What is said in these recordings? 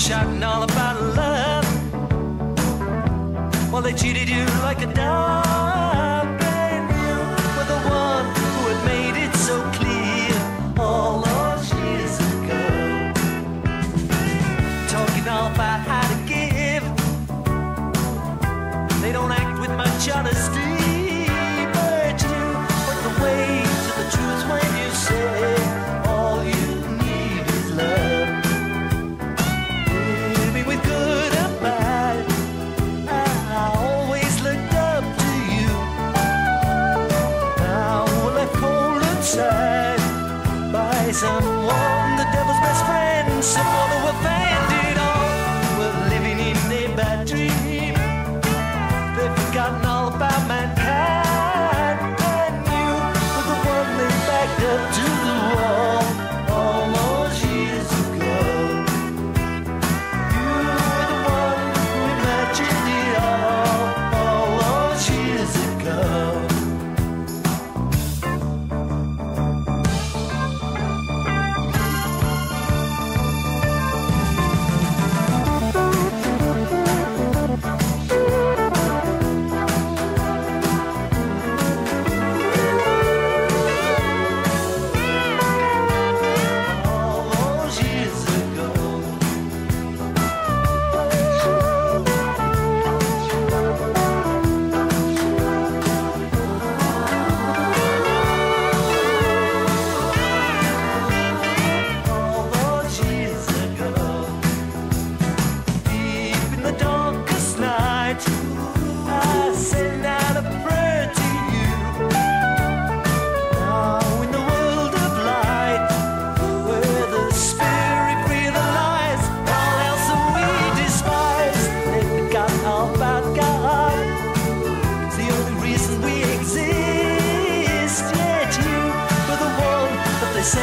shouting all about love. Well, they cheated you like a dog, and you were the one who had made it so clear all those years ago. Talking all about how to give, they don't. battery.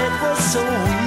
it was so weird.